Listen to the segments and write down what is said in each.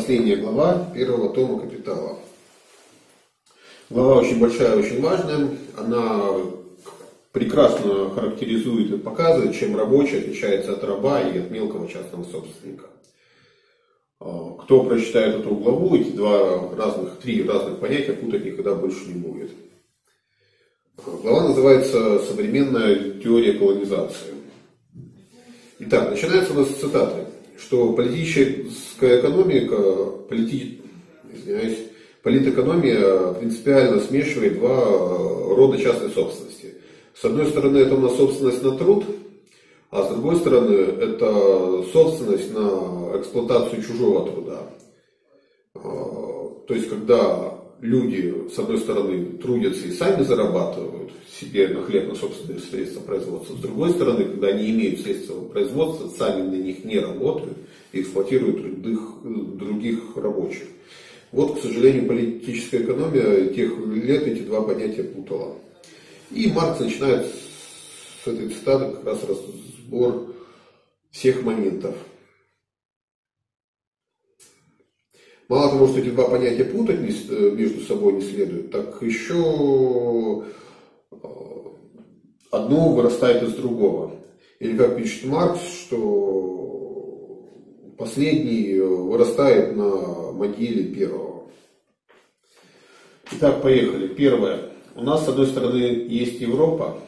последняя глава первого тома «Капитала». Глава очень большая, очень важная. Она прекрасно характеризует и показывает, чем рабочий отличается от раба и от мелкого частного собственника. А, кто прочитает эту главу, эти два разных, три разных понятия путать никогда больше не будет. Глава называется «Современная теория колонизации». Итак, начинается у нас цитаты, что политическая экономика, полити... извиняюсь, политэкономия принципиально смешивает два рода частной собственности. С одной стороны, это у нас собственность на труд, а с другой стороны, это собственность на эксплуатацию чужого труда. А, то есть, когда люди, с одной стороны, трудятся и сами зарабатывают себе на хлеб, на собственные средства производства, с другой стороны, когда они имеют средства производства, сами на них не работают и эксплуатируют других, других рабочих. Вот, к сожалению, политическая экономия тех лет эти два понятия путала. И Маркс начинает с этой цитаты как раз разбор всех моментов. Мало того, что эти два понятия путать между собой не следует, так еще э, одно вырастает из другого. Или как пишет Маркс, что последний вырастает на могиле первого. Итак, поехали. Первое. У нас, с одной стороны, есть Европа,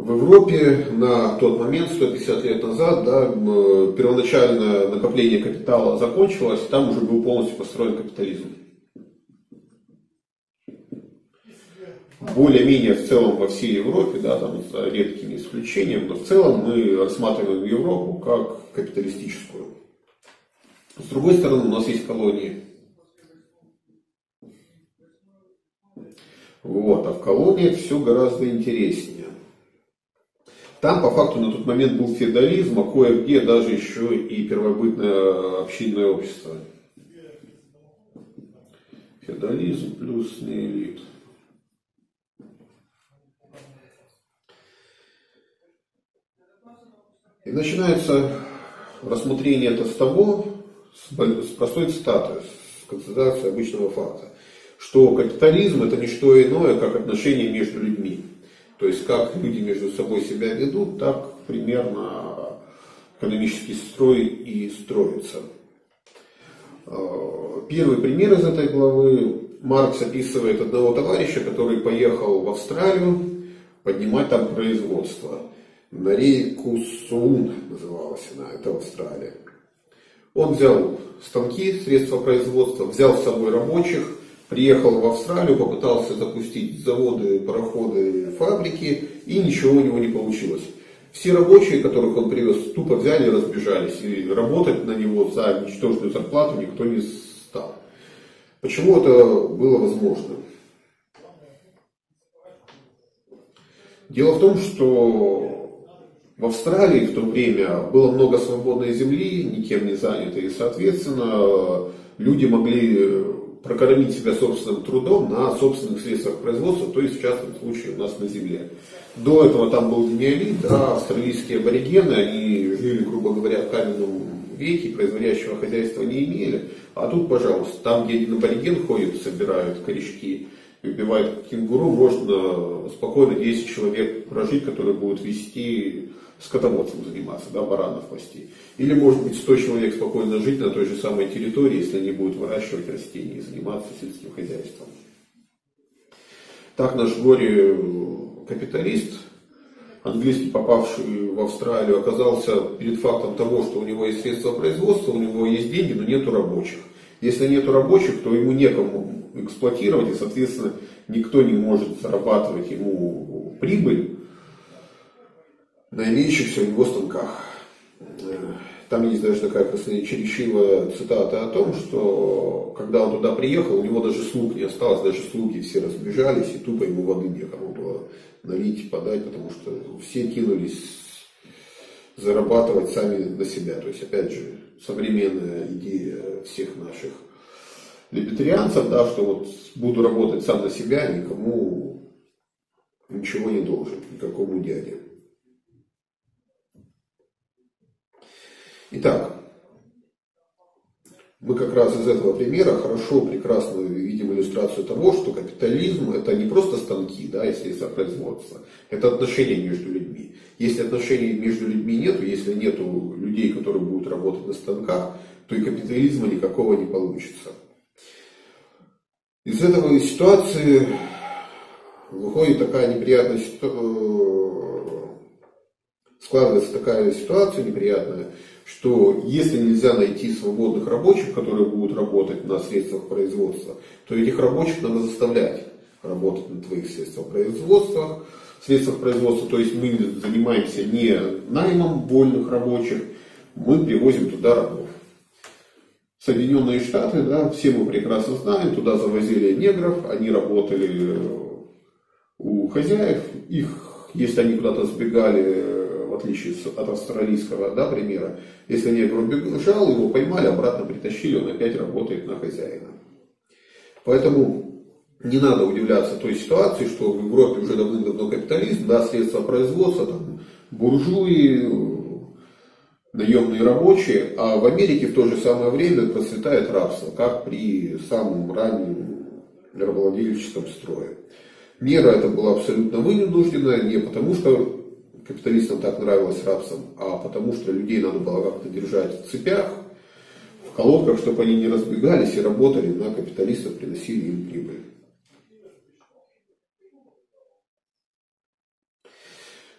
В Европе на тот момент, 150 лет назад, да, первоначальное накопление капитала закончилось, там уже был полностью построен капитализм. Более-менее в целом во всей Европе, да, там за редкими исключениями, но в целом мы рассматриваем Европу как капиталистическую. С другой стороны, у нас есть колонии. Вот, а в колониях все гораздо интереснее. Там по факту на тот момент был феодализм, а кое-где даже еще и первобытное общинное общество. Феодализм плюс неэлит. И начинается рассмотрение это с того, с простой цитаты, с констатации обычного факта, что капитализм это не что иное, как отношения между людьми. То есть как люди между собой себя ведут, так примерно экономический строй и строится. А, первый пример из этой главы. Маркс описывает одного товарища, который поехал в Австралию поднимать там производство. На реку Суун называлась она, это Австралия. Он взял станки, средства производства, взял с собой рабочих, приехал в Австралию, попытался запустить заводы, пароходы, фабрики, и ничего у него не получилось. Все рабочие, которых он привез, тупо взяли и разбежались. И работать на него за ничтожную зарплату никто не стал. Почему это было возможно? Дело в том, что в Австралии в то время было много свободной земли, никем не занятой, и, соответственно, люди могли прокормить себя собственным трудом на собственных средствах производства, то есть в частном случае у нас на земле. До этого там был неолит, да, австралийские аборигены, они жили, грубо говоря, в каменном веке, производящего хозяйства не имели. А тут, пожалуйста, там, где на абориген ходят, собирают корешки, убивают кенгуру, можно спокойно 10 человек прожить, которые будут вести скотоводством заниматься, да, баранов пасти. Или, может быть, 100 человек спокойно жить на той же самой территории, если они будут выращивать растения и заниматься сельским хозяйством. Так наш горе-капиталист, английский, попавший в Австралию, оказался перед фактом того, что у него есть средства производства, у него есть деньги, но нету рабочих. Если нету рабочих, то ему некому эксплуатировать, и, соответственно, никто не может зарабатывать ему прибыль, на имеющихся у него станках. Там есть даже такая красноречивая цитата о том, что когда он туда приехал, у него даже слуг не осталось, даже слуги все разбежались, и тупо ему воды некому было налить, подать, потому что все кинулись зарабатывать сами на себя. То есть, опять же, современная идея всех наших либертарианцев, да, что вот буду работать сам на себя, никому ничего не должен, никакому дяде. Итак, мы как раз из этого примера хорошо, прекрасно видим иллюстрацию того, что капитализм это не просто станки, да, если это производство, это отношения между людьми. Если отношений между людьми нет, если нет людей, которые будут работать на станках, то и капитализма никакого не получится. Из этого ситуации выходит такая неприятная э, складывается такая ситуация неприятная, что если нельзя найти свободных рабочих, которые будут работать на средствах производства, то этих рабочих надо заставлять работать на твоих средствах производства, средствах производства, то есть мы занимаемся не наймом вольных рабочих, мы привозим туда рабов. Соединенные Штаты, да, все мы прекрасно знаем, туда завозили негров, они работали у хозяев, их, если они куда-то сбегали отличие от австралийского да, примера, если негр убежал, его поймали, обратно притащили, он опять работает на хозяина. Поэтому не надо удивляться той ситуации, что в Европе уже давным-давно капитализм, да, средства производства, там, буржуи, наемные рабочие, а в Америке в то же самое время процветает рабство, как при самом раннем рабовладельческом строе. Мера это была абсолютно вынужденная, не потому что капиталистам так нравилось рабство, а потому что людей надо было как-то держать в цепях, в колодках, чтобы они не разбегались и работали на капиталистов, приносили им прибыль.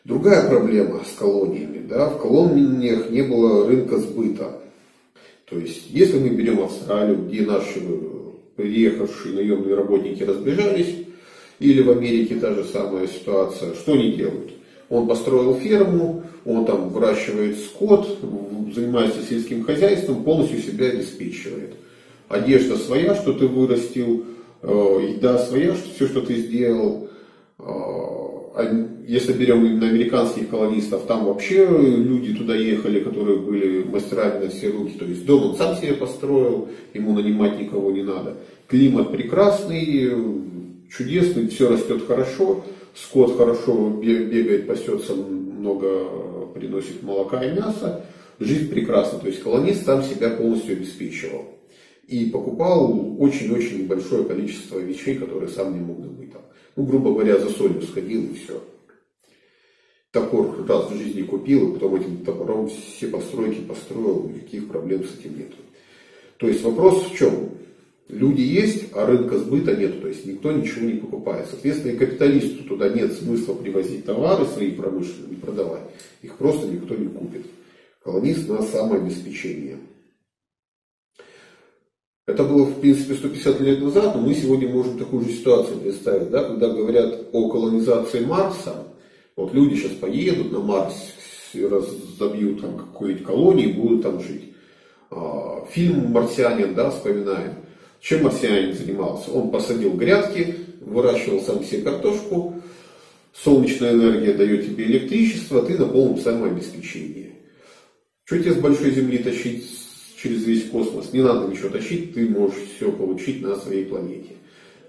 Другая проблема с колониями. Да, в колониях не было рынка сбыта. То есть, если мы берем Австралию, где наши приехавшие наемные работники разбежались, или в Америке та же самая ситуация, что они делают? Он построил ферму, он там выращивает скот, занимается сельским хозяйством, полностью себя обеспечивает. Одежда своя, что ты вырастил, э, еда своя, все, что ты сделал. Э, если берем именно американских колонистов, там вообще люди туда ехали, которые были мастерами на все руки. То есть дом он сам себе построил, ему нанимать никого не надо. Климат прекрасный, чудесный, все растет хорошо скот хорошо бегает, пасется, много приносит молока и мяса, жизнь прекрасна. То есть колонист сам себя полностью обеспечивал. И покупал очень-очень большое количество вещей, которые сам не мог добыть. Там. Ну, грубо говоря, за солью сходил и все. Топор раз в жизни купил, и потом этим топором все постройки построил, никаких проблем с этим нет. То есть вопрос в чем? Люди есть, а рынка сбыта нет, то есть никто ничего не покупает. Соответственно, и капиталисту туда нет смысла привозить товары свои промышленные продавать. Их просто никто не купит. Колонист на самообеспечение. Это было, в принципе, 150 лет назад, но мы сегодня можем такую же ситуацию представить, да, когда говорят о колонизации Марса. Вот люди сейчас поедут на Марс, разобьют там какую-нибудь колонию и будут там жить. А, фильм «Марсианин», да, вспоминаем чем марсианин занимался? Он посадил грядки, выращивал сам себе картошку, солнечная энергия дает тебе электричество, ты на полном самообеспечении. Что тебе с большой Земли тащить через весь космос? Не надо ничего тащить, ты можешь все получить на своей планете.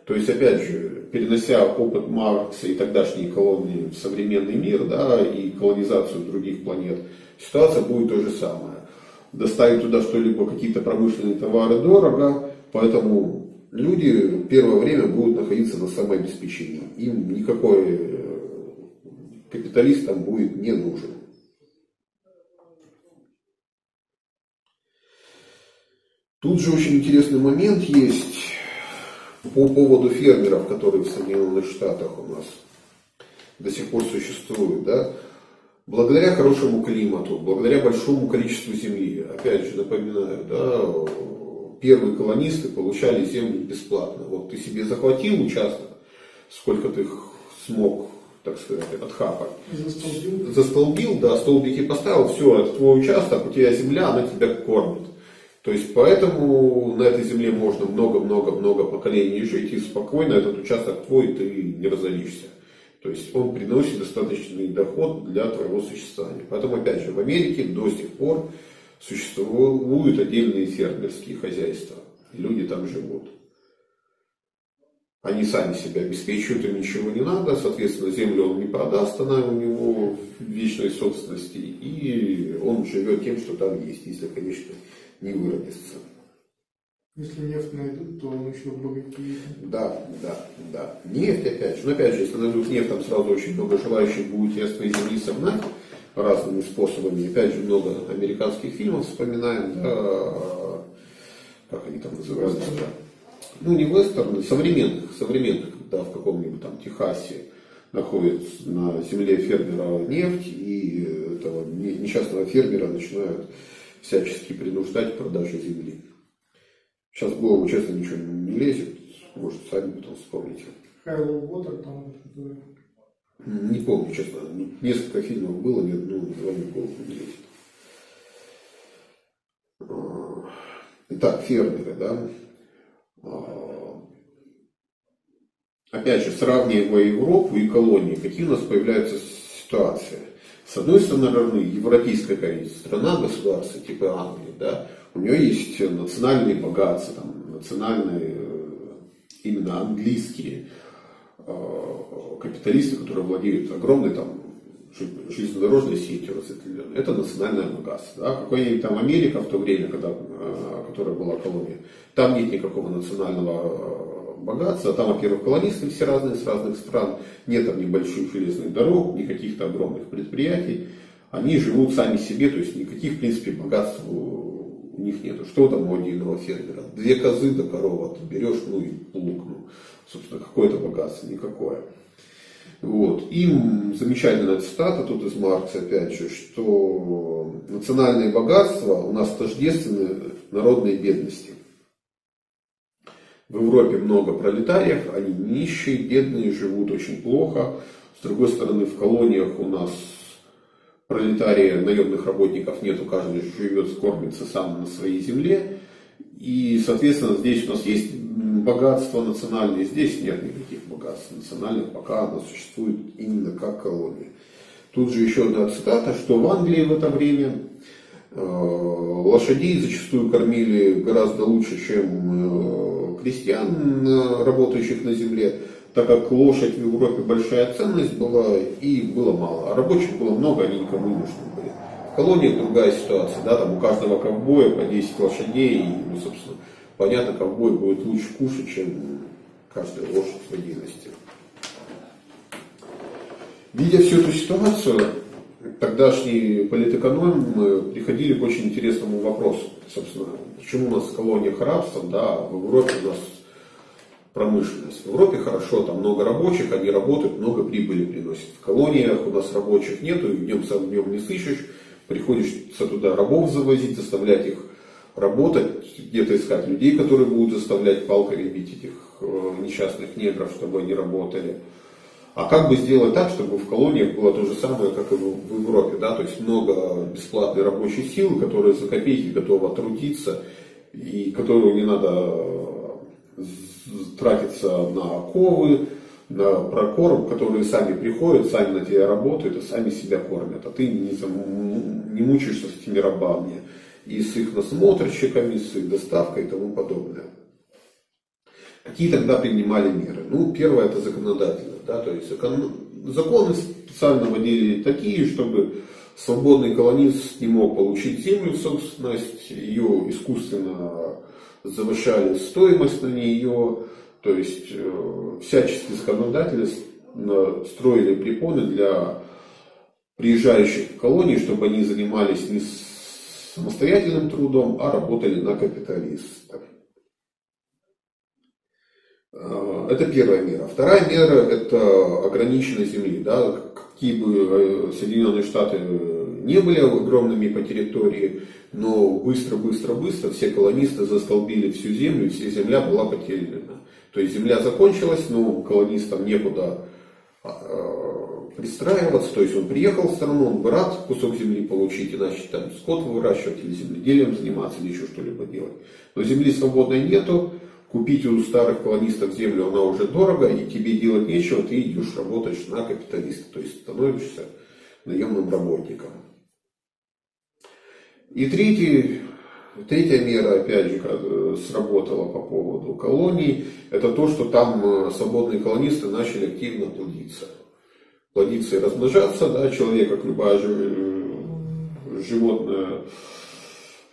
То есть, опять же, перенося опыт Маркса и тогдашней колонии в современный мир, да, и колонизацию других планет, ситуация будет то же самое. Доставить туда что-либо, какие-то промышленные товары дорого, Поэтому люди первое время будут находиться на самообеспечении. Им никакой э, капиталист там будет не нужен. Тут же очень интересный момент есть по поводу фермеров, которые в Соединенных Штатах у нас до сих пор существуют. Да? Благодаря хорошему климату, благодаря большому количеству земли, опять же напоминаю, да, первые колонисты получали землю бесплатно. Вот ты себе захватил участок, сколько ты смог, так сказать, отхапать. Застолбил? Застолбил, да, столбики поставил, все, это твой участок, у тебя земля, она тебя кормит. То есть поэтому на этой земле можно много-много-много поколений жить, и спокойно этот участок твой, ты не разоришься. То есть он приносит достаточный доход для твоего существования. Поэтому, опять же, в Америке до сих пор существуют отдельные фермерские хозяйства. Люди там живут. они сами себя обеспечивают, им ничего не надо, соответственно, землю он не продаст, она у него в вечной собственности, и он живет тем, что там есть, если, конечно, не выродится. Если нефть найдут, то он еще богатеет. Да, да, да. Нефть опять же. Но опять же, если найдут нефть, там сразу очень много желающих будет из своей земли согнать разными способами. Опять же, много американских фильмов вспоминаем, да, как они там называются, да. Ну, не вестерны, современных, современных, когда в каком-нибудь там Техасе находится на земле фермера нефть, и этого несчастного фермера начинают всячески принуждать к продаже земли. Сейчас в голову, честно, ничего не лезет. Может, сами потом вспомните. Хайло Уотер там Не помню, честно. Несколько фильмов было, ни одно название в голову не лезет. А, итак, фермеры, да. А, опять же, сравнивая Европу и колонии, какие у нас появляются ситуации. С одной стороны, европейская какая страна, государство, типа Англии, да, у нее есть национальные богатства, там, национальные, э, именно английские капиталисты, которые владеют огромной там, железнодорожной сетью разветвленной. Это национальное богатство. Да? Какой-нибудь там Америка в то время, когда, э, которая была колония, там нет никакого национального богатства. Там, во-первых, колонисты все разные, с разных стран. Нет там небольших железных дорог, ни каких-то огромных предприятий. Они живут сами себе, то есть никаких, в принципе, богатств у них нету. Что там у отдельного фермера? Две козы до корова ты берешь, ну и лук, ну, собственно, какое-то богатство, никакое. Вот. Им замечательная цитата тут из Маркса, опять же, что национальные богатства у нас тождественны народной бедности. В Европе много пролетариев, они нищие, бедные, живут очень плохо. С другой стороны, в колониях у нас пролетария, наемных работников нету, каждый живет, кормится сам на своей земле. И, соответственно, здесь у нас есть богатство национальное, здесь нет никаких богатств национальных, пока она существует именно как колония. Тут же еще одна цитата, что в Англии в это время э, лошадей зачастую кормили гораздо лучше, чем э, крестьян, э, работающих на земле так как лошадь в Европе большая ценность была и было мало. А рабочих было много, они никому не нужны были. В колониях другая ситуация, да, там у каждого ковбоя по 10 лошадей, и, ну, собственно, понятно, ковбой будет лучше кушать, чем каждая лошадь в отдельности. Видя всю эту ситуацию, тогдашние политэкономы приходили к очень интересному вопросу. Собственно, почему у нас в колониях рабства, да, а в Европе у нас промышленность. В Европе хорошо, там много рабочих, они работают, много прибыли приносят. В колониях у нас рабочих нету, и днем сам днем не сыщешь, приходится туда рабов завозить, заставлять их работать, где-то искать людей, которые будут заставлять палками бить этих э, несчастных негров, чтобы они работали. А как бы сделать так, чтобы в колониях было то же самое, как и в Европе, да, то есть много бесплатной рабочей силы, которые за копейки готовы трудиться, и которую не надо тратится на оковы, на прокорм, которые сами приходят, сами на тебя работают и сами себя кормят. А ты не, не мучаешься с этими рабами и с их насмотрщиками, с их доставкой и тому подобное. Какие тогда принимали меры? Ну, первое это законодательно. Да, то есть законы специально вводили такие, чтобы свободный колонист не мог получить землю в собственность, ее искусственно завышали стоимость на нее, то есть э, всячески законодатели строили препоны для приезжающих в колонии, чтобы они занимались не самостоятельным трудом, а работали на капиталистов. Э, это первая мера. Вторая мера – это ограниченность земли. Да? Какие бы э, Соединенные Штаты не были огромными по территории, но быстро-быстро-быстро все колонисты застолбили всю землю, и вся земля была потеряна. То есть земля закончилась, но колонистам некуда а, пристраиваться, то есть он приехал в страну, он бы рад кусок земли получить, иначе там скот выращивать или земледелием заниматься, или еще что-либо делать. Но земли свободной нету, купить у старых колонистов землю, она уже дорого, и тебе делать нечего, ты идешь работать на капиталиста, то есть становишься наемным работником. И третий Третья мера, опять же, э, сработала по поводу колоний, это то, что там э, свободные колонисты начали активно плодиться. Плодиться и размножаться, да, человек, как любая животное,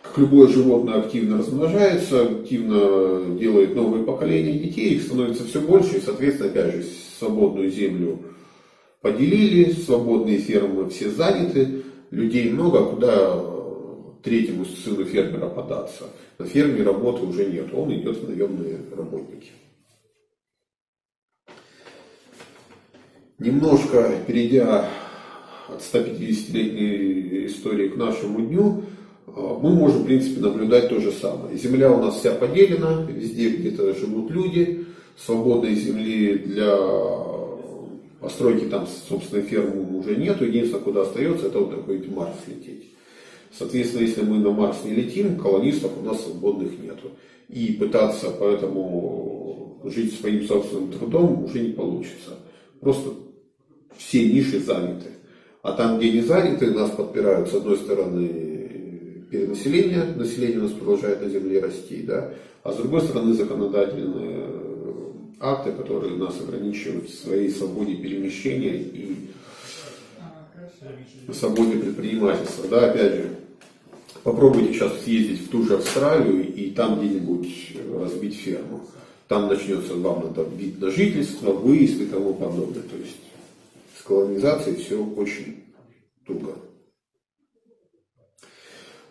как любое животное активно размножается, активно делает новые поколения детей, их становится все больше, и, соответственно, опять же, свободную землю поделили, свободные фермы все заняты, людей много, куда третьему сыну фермера податься. На ферме работы уже нет, он идет в наемные работники. Немножко перейдя от 150-летней истории к нашему дню, а, мы можем, в принципе, наблюдать то же самое. Земля у нас вся поделена, везде где-то живут люди, свободной земли для постройки там собственной фермы уже нету, единственное, куда остается, это вот такой Марс лететь. Соответственно, если мы на Марс не летим, колонистов у нас свободных нету. И пытаться поэтому жить своим собственным трудом уже не получится. Просто все ниши заняты. А там, где не заняты, нас подпирают, с одной стороны, перенаселение, население у нас продолжает на Земле расти, да, а с другой стороны, законодательные акты, которые нас ограничивают в своей свободе перемещения и свободе предпринимательства. Да, опять же, попробуйте сейчас съездить в ту же Австралию и там где-нибудь разбить ферму. Там начнется вам надо вид на жительство, выезд и тому подобное. То есть с колонизацией все очень туго.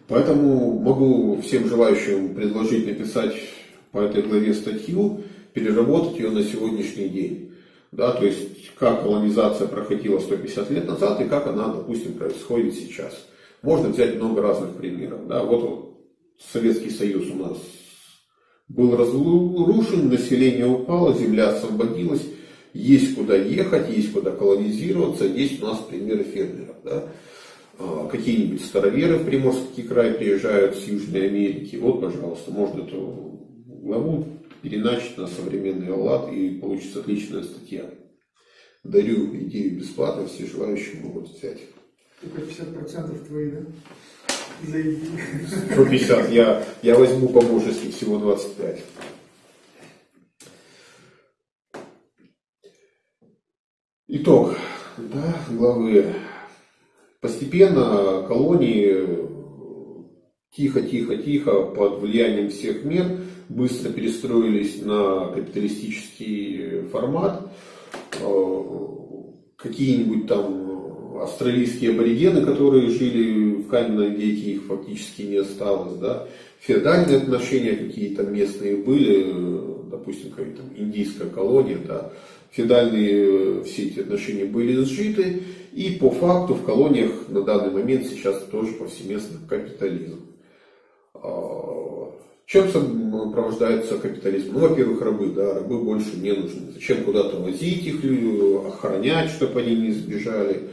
Поэтому могу всем желающим предложить написать по этой главе статью, переработать ее на сегодняшний день. Да, то есть, как колонизация проходила 150 лет назад и как она, допустим, происходит сейчас. Можно взять много разных примеров. Да. Вот Советский Союз у нас был разрушен, население упало, земля освободилась, есть куда ехать, есть куда колонизироваться, есть у нас примеры фермеров. Да. А, какие-нибудь староверы в Приморский край приезжают с Южной Америки. Вот, пожалуйста, можно эту главу переначить на современный лад и получится отличная статья. Дарю идею бесплатно, все желающие могут взять. Только 50% твои, да? Идею. 150, я, я возьму по-божески всего 25. Итог да, главы. Постепенно колонии тихо-тихо-тихо под влиянием всех мер быстро перестроились на капиталистический формат. Э, какие-нибудь там австралийские аборигены, которые жили в каменном веке, их фактически не осталось. Да? Феодальные отношения какие-то местные были, допустим, какая-то индийская колония, да? феодальные все эти отношения были сжиты, и по факту в колониях на данный момент сейчас тоже повсеместно капитализм. А, чем сопровождается капитализм? Ну, во-первых, рабы, да, рабы больше не нужны. Зачем куда-то возить их, охранять, чтобы они не сбежали,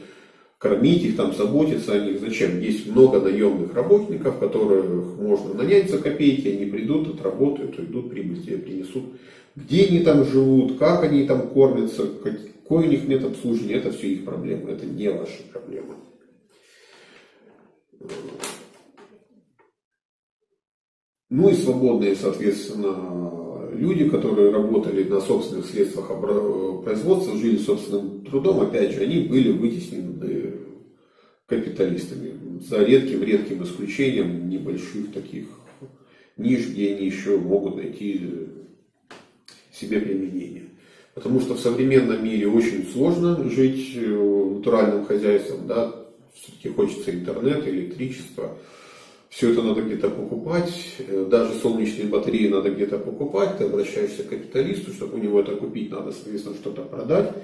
кормить их, там, заботиться о них. Зачем? Есть много наемных работников, которых можно нанять за копейки, они придут, отработают, идут, прибыль тебе принесут. Где они там живут, как они там кормятся, какой у них метод обслуживания, это все их проблемы, это не ваши проблемы. Ну и свободные, соответственно, люди, которые работали на собственных средствах производства, жили собственным трудом, опять же, они были вытеснены капиталистами. За редким-редким исключением небольших таких ниш, где они еще могут найти себе применение. Потому что в современном мире очень сложно жить э, натуральным хозяйством, да, все-таки хочется интернет, электричество, все это надо где-то покупать, э, даже солнечные батареи надо где-то покупать, ты обращаешься к капиталисту, чтобы у него это купить, надо, соответственно, что-то продать,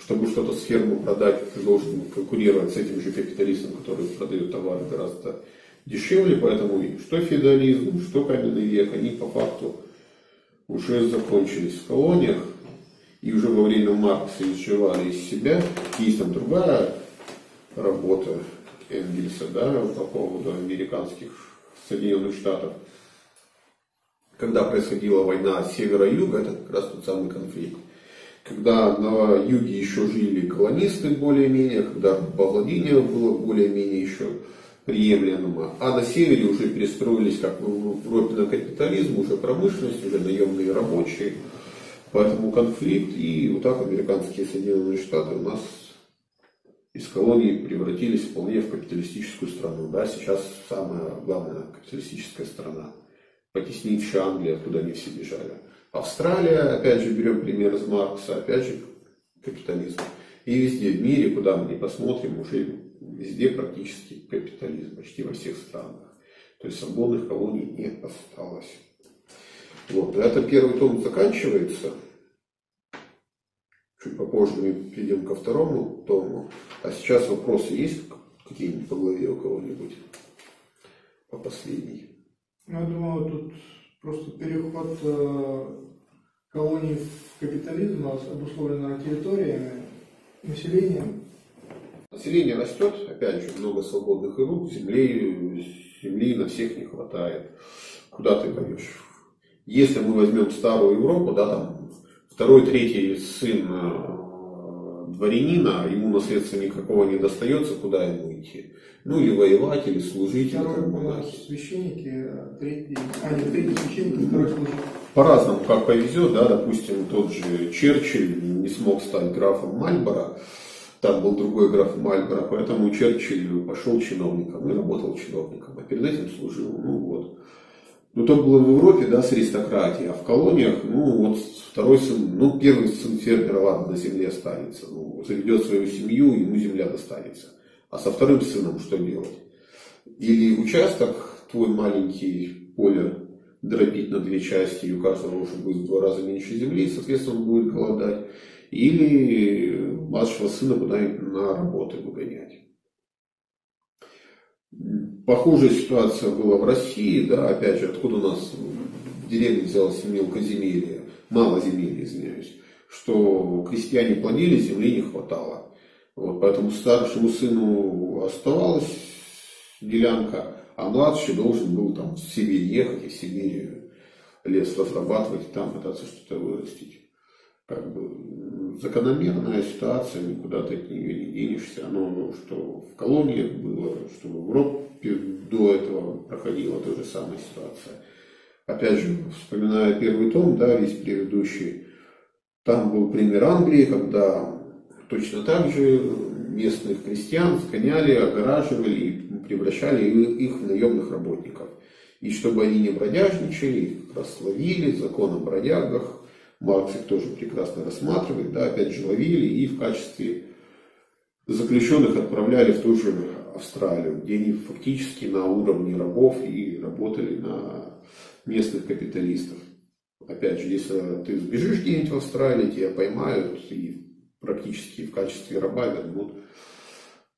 чтобы что-то с фермы продать, ты должен конкурировать с этим же капиталистом, который продает товары гораздо дешевле, поэтому что феодализм, что каменный век, они по факту уже закончились в колониях, и уже во время Маркса изживали из себя. Есть там другая работа, Энгельса, да, по поводу американских Соединенных Штатов. Когда происходила война севера-юга, это как раз тот самый конфликт. Когда на юге еще жили колонисты более-менее, когда владение было более-менее еще приемлемо. А на севере уже перестроились, как в Европе, на капитализм, уже промышленность, уже наемные рабочие. Поэтому конфликт, и вот так американские Соединенные Штаты у нас из колонии превратились вполне в капиталистическую страну. Да, сейчас самая главная капиталистическая страна. Потеснившая Англия, откуда они все бежали. Австралия, опять же, берем пример из Маркса, опять же, капитализм. И везде в мире, куда мы не посмотрим, уже везде практически капитализм, почти во всех странах. То есть свободных колоний не осталось. Вот. Это первый том заканчивается. Чуть попозже мы перейдем ко второму тому. А сейчас вопросы есть какие-нибудь по главе у кого-нибудь? По последней. Ну, я думаю, тут просто переход э, колоний в капитализм обусловлено территориями, населением. Население растет, опять же, много свободных рук, земли, земли на всех не хватает. Куда ты пойдешь? Если мы возьмем старую Европу, да, там второй, третий сын э, дворянина, ему наследства никакого не достается, куда ему идти? Ну, или воевать, или служить, второй или как монахи. священники, а третий, а нет, третий священник, второй служит. По-разному, как повезет, да, допустим, тот же Черчилль не смог стать графом Мальборо, там был другой граф Мальборо, поэтому Черчилль пошел чиновником и работал чиновником, а перед этим служил, ну вот. Ну, то было в Европе, да, с аристократией, а в колониях, ну, вот второй сын, ну, первый сын фермера, ладно, на земле останется, ну, заведет свою семью, ему земля достанется. А со вторым сыном что делать? Или участок твой маленький, поле, дробить на две части, и у каждого уже будет в два раза меньше земли, соответственно, он будет голодать. Или младшего сына куда-нибудь на работы выгонять. Похожая ситуация была в России, да, опять же, откуда у нас в деревне взялось мелкоземелье, малоземелье, извиняюсь, что крестьяне плодили, земли не хватало. Вот, поэтому старшему сыну оставалась делянка, а младший должен был там в Сибирь ехать и в Сибири лес разрабатывать, там пытаться что-то вырастить. Как бы закономерная ситуация, никуда ты от нее не денешься. Оно, что в колониях было, что в Европе до этого проходила та же самая ситуация. Опять же, вспоминая первый том, да, весь предыдущий, там был пример Англии, когда точно так же местных крестьян сгоняли, огораживали и превращали их в наемных работников. И чтобы они не бродяжничали, их прославили, закон о бродягах, Маркс их тоже прекрасно рассматривает, да, опять же ловили и в качестве заключенных отправляли в ту же Австралию, где они фактически на уровне рабов и работали на местных капиталистов. Опять же, если ты сбежишь где-нибудь в Австралии, тебя поймают и практически в качестве раба вернут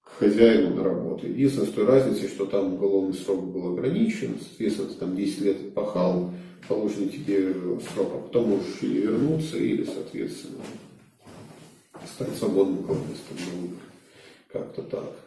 к хозяину на работу. Единственное, с той разницей, что там уголовный срок был ограничен, соответственно, ты там 10 лет пахал, положенный тебе срок, а потом можешь или вернуться, или, соответственно, стать свободным колонистом выбор. Как-то так.